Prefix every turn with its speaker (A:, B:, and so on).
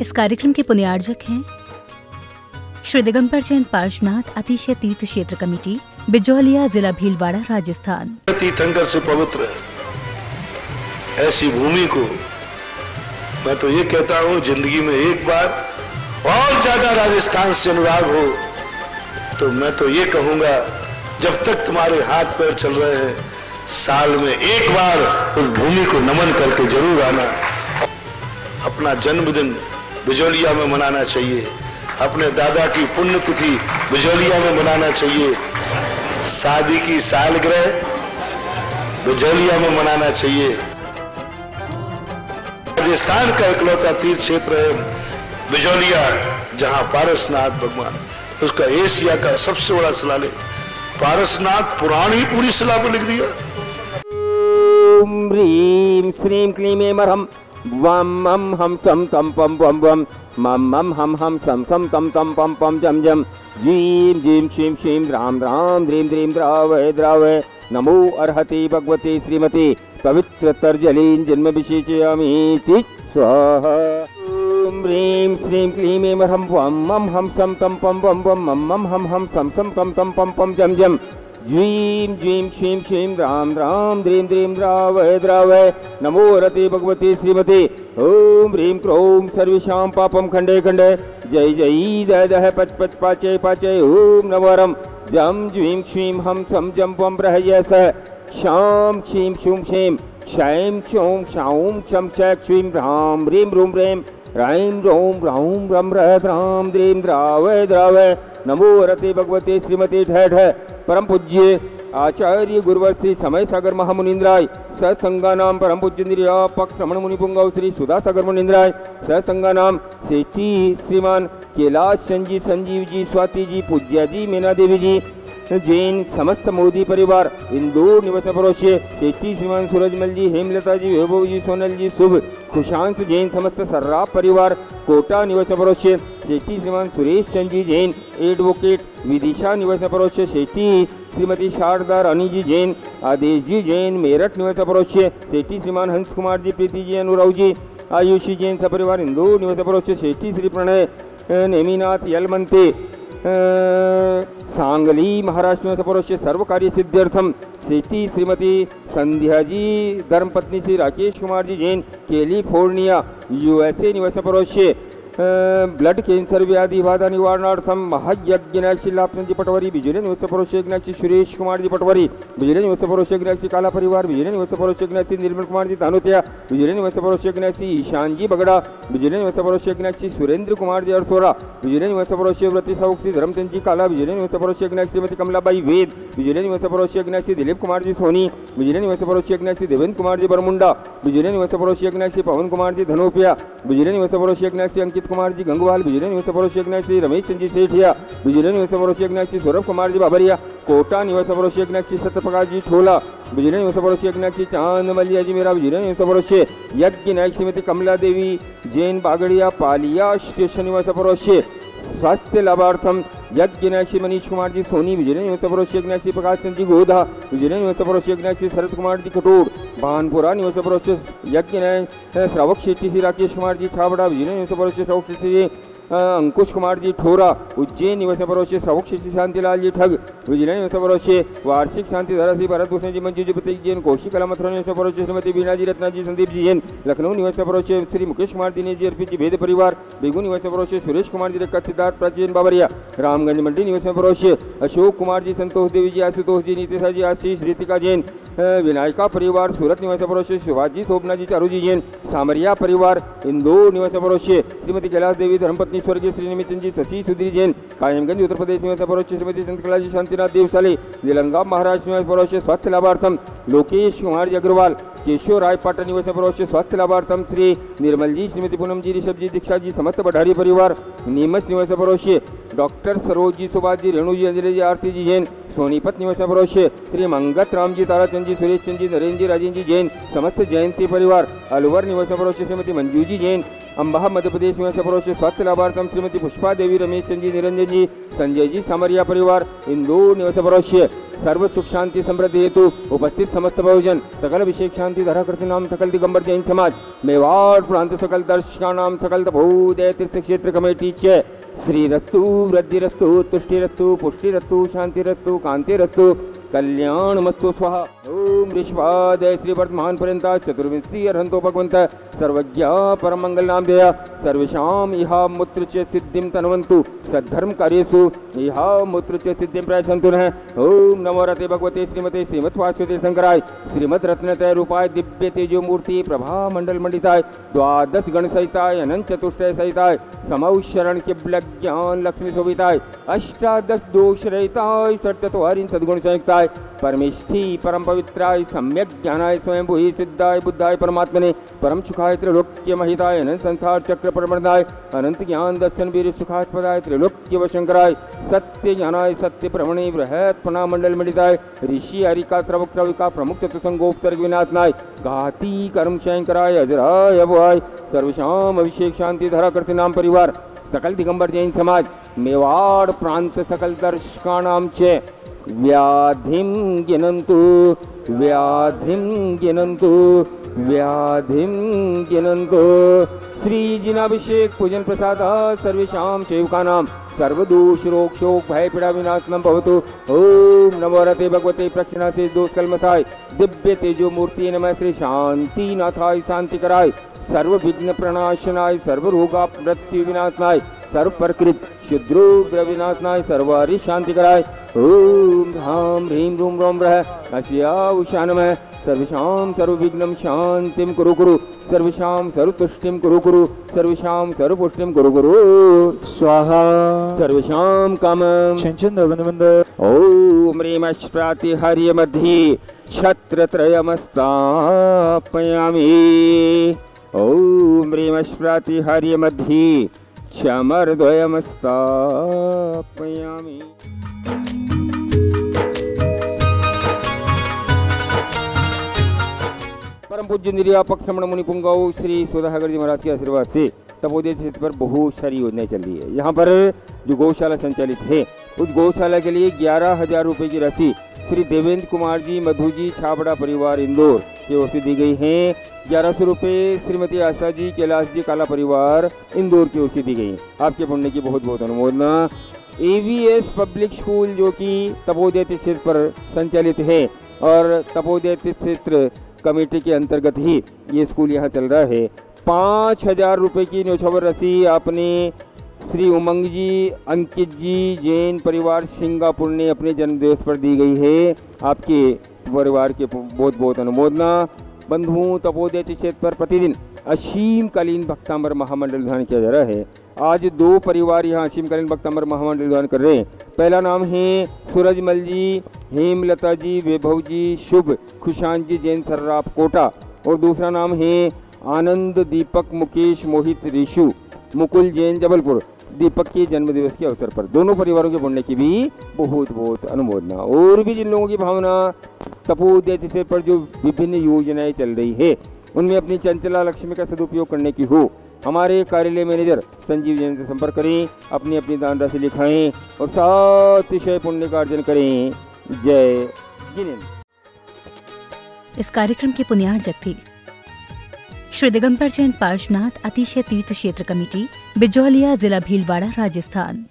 A: इस कार्यक्रम के पुण्यार्जक हैं श्री दिगंबर जैन पार्शनाथ, अतिशय तीर्थ क्षेत्र कमेटी, बिजौलिया जिला भीलवाड़ा, राजस्थान।
B: तीर्थंकर से पवित्र ऐसी भूमि को मैं तो ये कहता हूँ, ज़िंदगी में एक बार और ज़्यादा राजस्थान से अनुराग हो तो मैं तो ये कहूँगा, जब तक तुम्हारे हाथ पैर चल रहे हैं, साल में एक बार उस भूमि को नमन करके ज़रूर आना। अपना जन्मदिन बिजौलिया में मनाना चाहिए। अपने दादा की पुण्यतिथि बिजौलिया में मनाना चाहिए। शादी की सालगिरह बिजौलिया में मनाना चाहिए। राजस्थान का इकलौता तीर्थ क्षेत्र है बिजौलिया, जहाँ पारसनाथ भगवान, उसका एशिया का सबसे बड़ा शिलालेख पारसनाथ पुरानी पूरी शिला पर लिख दिया।
C: ॐ ह्रीं श्रीं क्लीं ऐं मरहं वं मं हं सं तं पं पं वं मं मं हं हं सं सं तं तं पं पं जं जं जीं जीं क्षीं क्षीं द्रां द्रां द्रीं द्रीं द्रावय द्रावय नमो अर्हति भगवती श्रीमती। पवित्रतर्जलीं जन्मविशेषयामीति स्वाहा। ॐ ह्रीं श्रीं क्लीं ऐं मरहं वं मं हं सं तं पं पं वं मं मं हं हं सं सं तं तं पं पं जं जं ज्वीं ज्वीं क्षीं क्षीं राम राम द्रीं द्रीं द्रावय द्रावय। नमो रति भगवती श्रीमती। ॐ ह्रीं क्रों सर्वेषां पापं खण्डे खण्डे। जय जय दय दह पच पच पाचय पाचय ॐ नवरं जं ज्वीं क्षीं हं सं जं पं प्रहय स। शां क्षीं क्षूं क्षीं। क्षैं क्षौं क्षौं क्षं च क्षीं ह्रां ह्रीं रूं ह्रीं। ह्रैं रौं रौं रं रह द्रां द्रीं द्रावय द्रावय। नमो रते भगवते श्रीमती ठह परम पूज्य आचार्य गुरुवर श्री समय सागर महामुनिंद्राय सत्संगा नाम परम पूज्य निर्यापक श्रमण मुनि पुंगव श्री सुधा सागर मुनिंद्राय सत्संगा नाम सेठी श्रीमान कैलाश संजीव संजीव जी, स्वाति जी पूज्या जी मीना देवी जी जैन समस्त मोदी परिवार, इंदौर निवास परोचे सेठी श्रीमान सूरजमल जी, हेमलता जी, वैभव जी, सोनल जी, शुभ, खुशांश जैन समस्त सर्राफ परिवार, कोटा निवास परोचे सेठी श्रीमान सुरेश चंद जी जैन एडवोकेट विदिशा निवास परोचे सेठी श्रीमती शारदा रानी जी जैन, आदेश जी जैन, मेरठ निवास परोचे सेठी श्रीमान हंस कुमार जी, प्रीति जी, अनुराव जी, आयुषी जैन सपरिवार, इंदौर निवास परोचे सेठी श्री प्रणय, नेमीनाथ यलमंते सांगली महाराष्ट्र में सपरोचे सर्व कार्य सिद्ध्यर्थम सिटी श्रीमती संध्याजी, धर्मपत्नी श्री राकेश कुमार जी जैन, कैलिफ़ोर्निया यूएसए निवास परोचे ब्लड कैंसर व्याधि बाधा निवारणार्थम महायज्ञनाक्षी लापनजी पटवारी बिजली निवस्त परोक्षज्ञाची सुरेश कुमार जी पटवारी बिजली निवस्त परोक्षज्ञाची काला परिवार बिजली निवस्त परोक्षज्ञाची निर्मल कुमार जी धानोतिया बिजली निवस्त परोक्षज्ञाची ईशान जी बगड़ा बिजली निवस्त परोक्षज्ञाची सुरेंद्र कुमार जी अरसोरा बिजली निवस्त परोक्षव्रती साउक्सी धर्मचंद जी काला बिजली निवस्त परोक्षज्ञाची श्रीमती कमलाबाई वेद बिजली निवस्त परोक्षज्ञाची दिलीप कुमार जी सोनी बिजली निवस्त परोक्षज्ञाची देवेंद्र कुमार जी बरमुंडा बिजली निवस्त परोक्षज्ञाची पवन कुमार जी धनोपिया बिजली निवस्त परोक्षज्ञाची अंकित कुमार जी गंगवाल बिजली निवस्त परोक्षज्ञाची रमेश चंद जी सेठिया बिजली निवस्त परोक्षज्ञाची सौरभ कुमार जी बाबरिया कोटा निवस्त परोक्षज्ञाची सत्यप्रकाश जी छोला बिजली निवस्त परोक्षज्ञाची चाँद मलिया जी मेरा बिजली निवस्त परोक्षे यज्ञ नायक श्रीमती कमला देवी जैन बागड़िया पालिया स्टेशन निवास परोक्षे स्वास्थ्य लाभार्थम यज्ञ न्यासी मनीष कुमार जी सोनी विजय निवस्त परोक्ष न्यासी प्रकाश चंद जी गोधा विजय निवस्त परोक्ष न्यासी शरद कुमार जी कटोर भानपुरा न्यूज़ पेपर यज्ञ श्रावक शेट्टी श्री राकेश कुमार जी, छाबड़ा न्यूज़ पेपर श्रावक शेट्टी अंकुश कुमार जी ठोरा, उज्जैन निवास परोक्ष श्रावक शेट्टी शांतिलाल जी ठग विजय निवस्त परोक्ष वार्षिक शांति धारा श्री भरत भूषण जी मंजू जी प्रतीक जैन कौशिक कला मथुरा निवस्त परोक्ष श्रीमती बीना जी, रत्ना जी, संदीप जी जैन लखनऊ निवास परोक्ष श्री मुकेश कुमार दिनेश जी, अर्पित जी, भेद परिवार, बेगू निवास परोक्ष सुरेश कुमार जी रक्का सिद्धार्थ, प्राचीन बाबरिया रामगंज मंडी निवास परोक्ष अशोक कुमार जी, संतोष देवी जी, आशुतोष जी, नीतिशा जी, आशीष, रितिका जैन विनायका परिवार, सूरत निवास परोक्ष शिवाजी शोभना जी, चारू जी जैन सामरिया परिवार, इंदौर निवास परोक्ष श्रीमती कैलाश देवी, धर्मपत्नी स्वर्गीय श्री निमितन जी शशि सुधीर जैन कायमगंज उत्तर प्रदेश निवास परोक्ष श्रीमती चंद्रकला जी शांतिनाथ देवशाली निलंगा महाराष्ट्र निवास परोक्ष स्वास्थ्य लाभार्थम लोकेश कुमार जी अग्रवाल केशव राय पाटन निवास परोक्ष स्वास्थ्य लाभार्थम श्री निर्मल जी श्रीमती पूनम जी ऋषभ जी दीक्षा जी समस्त बढ़ारी परिवार नीमच निवास परोक्ष डॉक्टर सरोज जी सुभाष जी रेणु जी अंजलि जी आरती जी जैन सोनीपत निवास परोक्ष श्री मंगत राम जी ताराचंद जी सुरेश चंद जी नरेंद्र जी राजेंद्र जी जैन, समस्त जयंती परिवार अलवर निवास परोक्ष श्रीमती मंजू जी जैन, अंबाह मध्य प्रदेश निवास परोक्ष स्वास्थ्य लाभार्थम, श्रीमती पुष्पा देवी रमेश चंद जी निरंजन जी संजय जी सामरिया परिवार, इंदौर निवास परोक्ष सर्व सुख शांति समृद्धि हेतु उपस्थित समस्त भोजन सकल अभिषेक शांति धरा नाम, सकल दिगंबर जैन समाज, मेवाड़ प्रांत सकल दर्शका नाम सकल भूदय तीर्थ क्षेत्र कमेटी च। श्रीरस्तु वृद्धिरस्तु तुष्टिरस्तु पुष्टिरस्तु शांतिरस्तु कांतिरस्तु कल्याण मस्तु स्वाहा। ओम ऋषभादय श्री वर्तमान पर्यंत चतुर्विंशी अर्हंतो भगवंत सर्वज्ञ परम मंगल नाम देया सर्वेषाम इहा मूत्र च सिद्धिम तनवन्तु। सद्धर्म कार्येषु इहा मूत्र च सिद्धिम प्रयसन्तु नः। ओम नमो रते भगवते श्रीमते वासुदेव शंकराय श्रीमद रत्नतय रूपाय दिव्य तेजो मूर्ति प्रभा मंडल मंडिताय द्वादश गण सहिताय, अनंत चतुष्टय सहिताय। समौ शरण के ज्ञान लक्ष्मी शोभिताय। अष्टादश दोष रहिताय सत्यत्वारिन सद्गुण संयुक्ताय। परमेष्ठी परम पवित्राय, सम्यक ज्ञानाय स्वयं भूहि सिद्धाय, बुद्धाय, परमात्मने, परम सुखाय, त्रिलोक्य महिताय, अनंत संसार चक्र परमदाय अनंत ज्ञान दर्शन वीर सुखास्पदाय, त्रिलोक्य वशंकराय, सत्य ज्ञानाय, सत्य प्रमणे बृहत फना मंडल मंडिताय ऋषि हरिका त्रवक त्रविका प्रमुख चतुसंगोपतर विनाथनाय घाती कर्म शंकराय अजराय अभुआय सर्वशाम अभिषेक शांति धरा करते नाम परिवार, सकल दिगंबर जैन समाज, मेवाड़ प्रांत सकल दर्शकाणाम च। व्याधिं गिनन्तु व्याधिं गिनन्तु व्याधिं गिनन्तु। श्रीजिनाभिषेक पूजन प्रसाद सर्वेषां सेवकानां रोग पीड़ा विनाशनम भवतु। ओम नमो रते भगवते प्रक्षिणा से दोष कलमसाय दिव्य तेजो मूर्ति नमः। श्री शांति नाथाय शांति कराय सर्व प्रकृत शुद्रो विनाशनाय सर्वारि शांति कराय। ओम धाम ह्रीम रूम रोम रह अशिया उशानमः सर्वेषां सर्वविघ्नं शान्तिं कुरु कुरु। सर्वेषां सर्वतुष्टिं कुरु कुरु। सर्वेषां सर्वपुष्टिं कुरु कुरु।
D: स्वाहा।
C: सर्वेषां कामं।
D: छंचन वनवंद
C: ॐ ह्रीमश्प्राति हर्यमध्ये छत्रत्रयमस्तापयामि ॐ ह्रीमश्प्राति हर्यमध्ये चमरद्वयमस्तापयामि परम पूज्य निर्यापक श्रमण मुनि पुंगाओ श्री सुधाकर जी महाराज के आशीर्वाद से तपोदय क्षेत्र पर बहुत सारी योजनाएँ चल रही है। यहाँ पर जो गौशाला संचालित है, उस गौशाला के लिए ग्यारह हज़ार रुपये की राशि श्री देवेंद्र कुमार जी, मधु जी, छाबड़ा परिवार, इंदौर की ओर से दी गई है। ग्यारह सौ रुपये श्रीमती आशा जी, कैलाश जी, काला परिवार, इंदौर की ओर से दी गई। आपके पुण्य की बहुत बहुत अनुमोदना। एवीएस पब्लिक स्कूल जो कि तपोदय क्षेत्र पर संचालित है और तपोदय क्षेत्र कमेटी के अंतर्गत ही ये स्कूल यहाँ चल रहा है। पाँच हज़ार रुपये की न्यौछावर राशि आपने श्री उमंग जी, अंकित जी, जैन परिवार सिंगापुर ने अपने जन्मदिवस पर दी गई है। आपके परिवार के बहुत बहुत अनुमोदना। बंधुओं तपोदय क्षेत्र पर प्रतिदिन असीमकालीन भक्तांबर महामंडल ध्यान किया जा रहा है। आज दो परिवार यहाँ असीमकालीन भक्तांबर महामंडल ध्यान कर रहे हैं। पहला नाम है सूरजमल जी, हेमलता जी, वैभव जी, शुभ खुशान जी, जैन सर्राफ कोटा। और दूसरा नाम है आनंद दीपक मुकेश मोहित ऋषु, मुकुल जैन जबलपुर। दीपक के जन्म दिवस के अवसर पर। दोनों परिवारों के बुढ़ने की भी बहुत बहुत अनुमोदना। और भी जिन लोगों की भावना तपोदय जैसे पर जो विभिन्न योजनाएँ चल रही है, उनमें अपनी चंचला लक्ष्मी का सदुपयोग करने की हो, हमारे कार्यालय मैनेजर संजीव जैन से संपर्क करें, अपनी अपनी दान राशि लिखाएँ और सातिशय पुण्य का अर्जन करें। जय जिनेन्द्र।
A: इस कार्यक्रम के पुण्यार्जक थे श्री दिगंबर जैन पार्शनाथ अतिशय तीर्थ क्षेत्र कमेटी बिजौलिया जिला भीलवाड़ा राजस्थान।